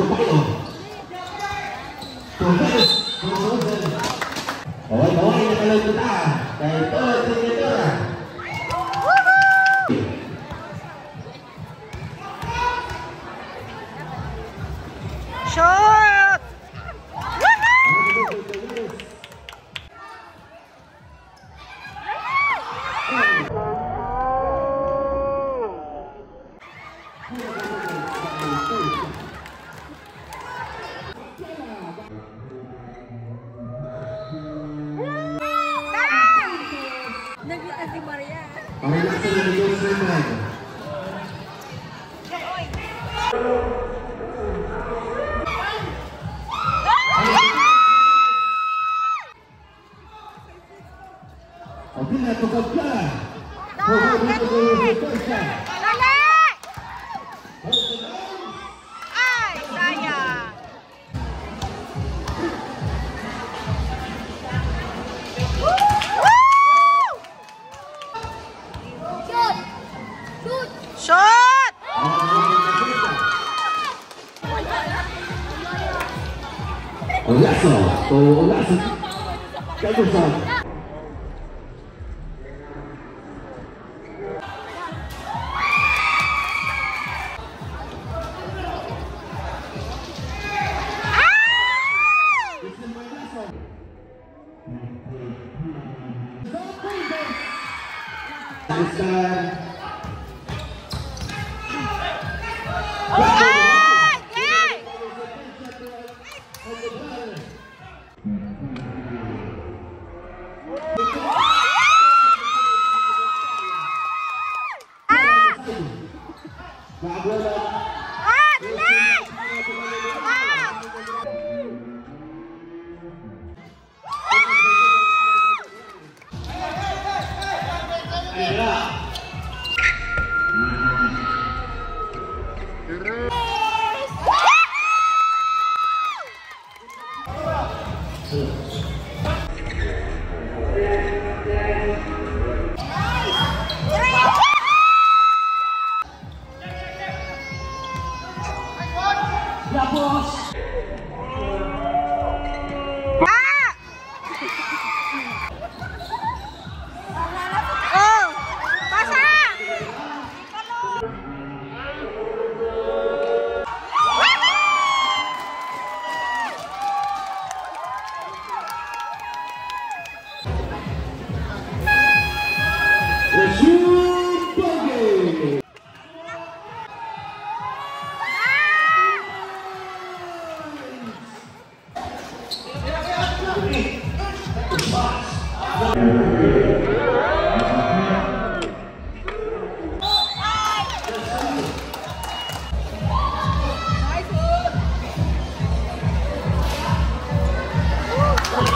tôi bắt rồi tôi bắt được tôi nói lên. Hỏi hỏi người ta lên người ta à đây tôi tôi tôi à すいません。đấu là sự cái cuộc sống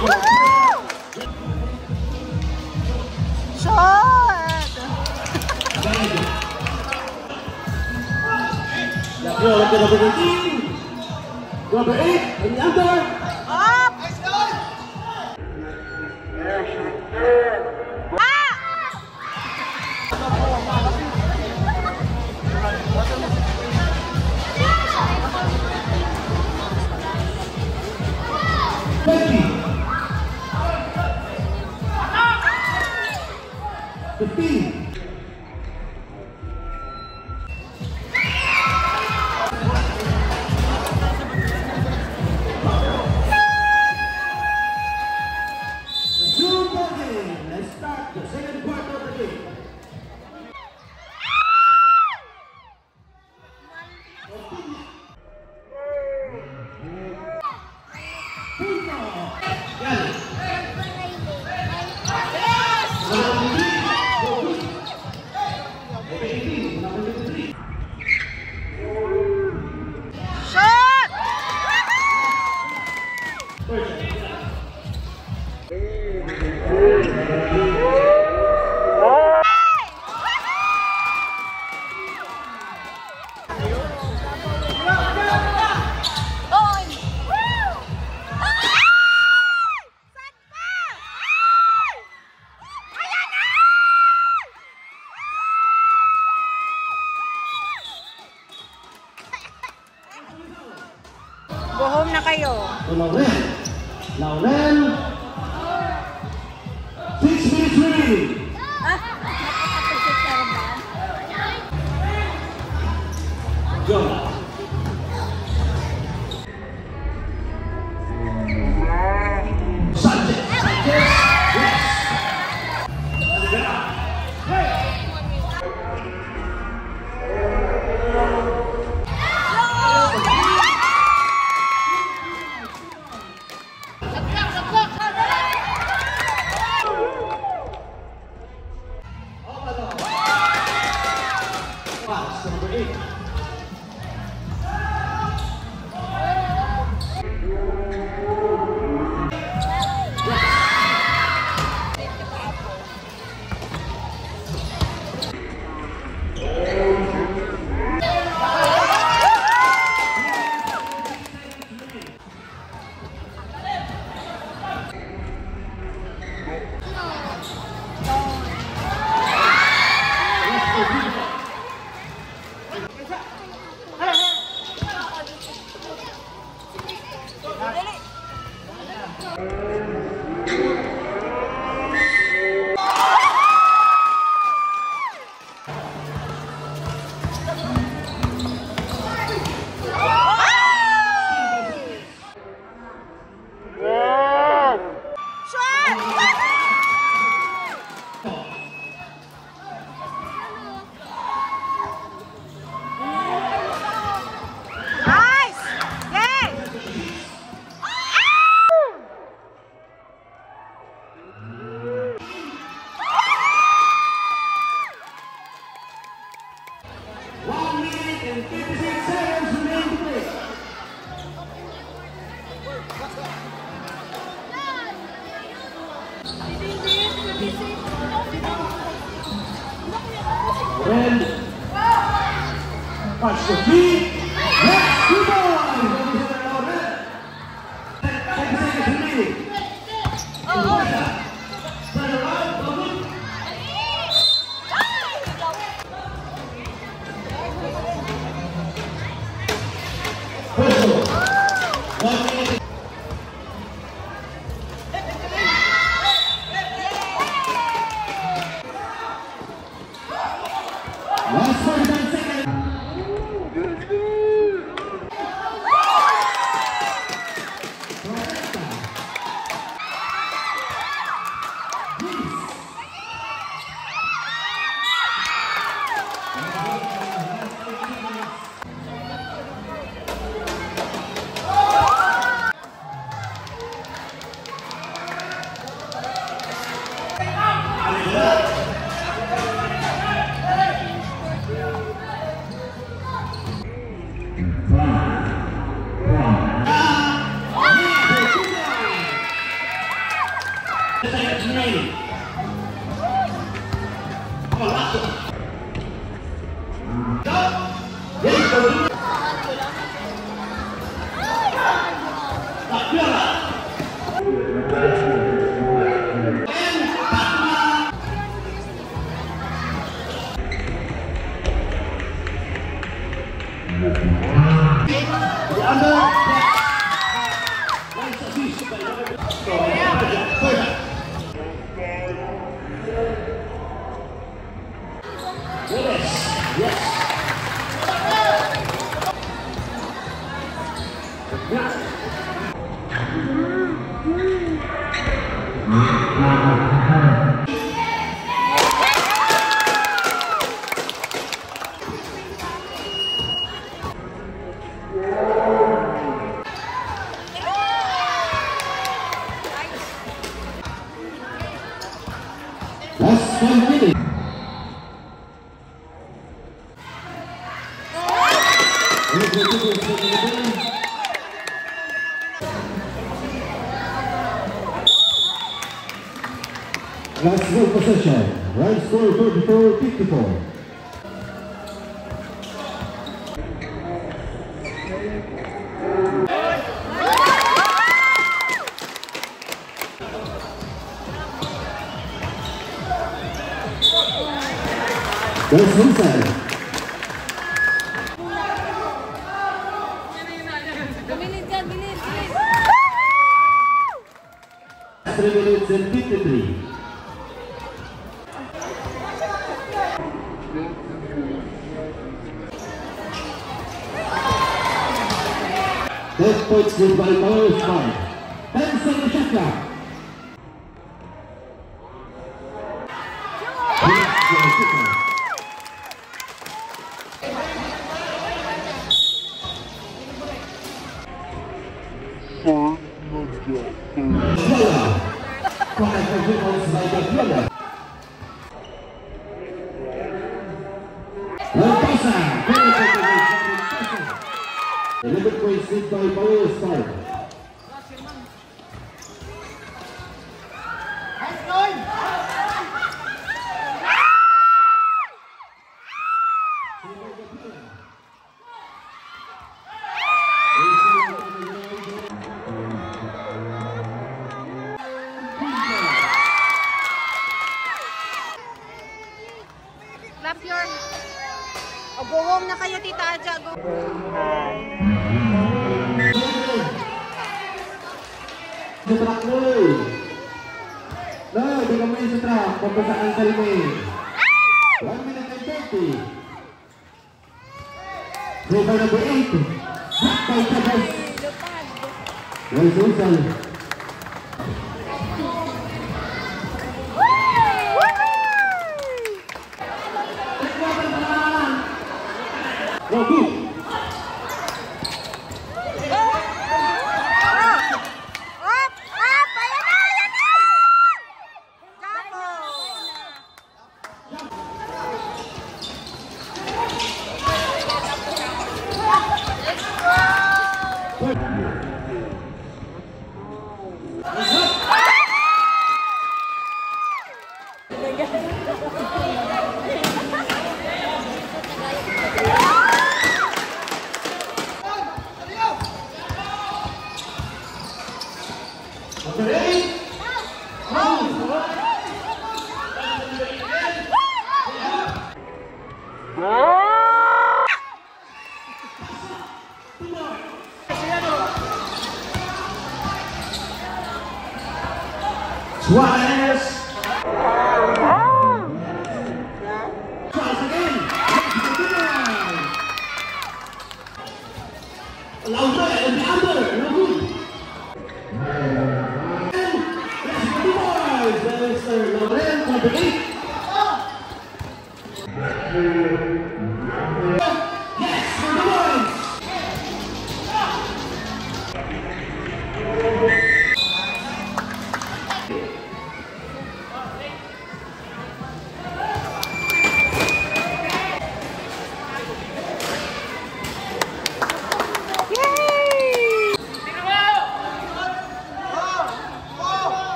Yo, look at the team. Number eight, in the the feet. Go home na kayo. Lauren. Lauren. 6 minutes remaining. Go. Pode aqui. Let's go! Come on, Last goal possession, right score 34-54. Despots Fußball Neues Ball. Benson Schaffler. Brasil. Como é que você vai defender? Não passa! Ele vai conhecer o pelo Paulo your... O, go home na kayo, Tita Aja. Go. Sa truck mo! No, di ka main sa truck. Ka rin eh. 1 minute and 30. Play by number 8. Back by Tapos. Well, Susan. 我不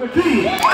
The key.